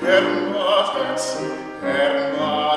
Herr Martens, Herr Martens,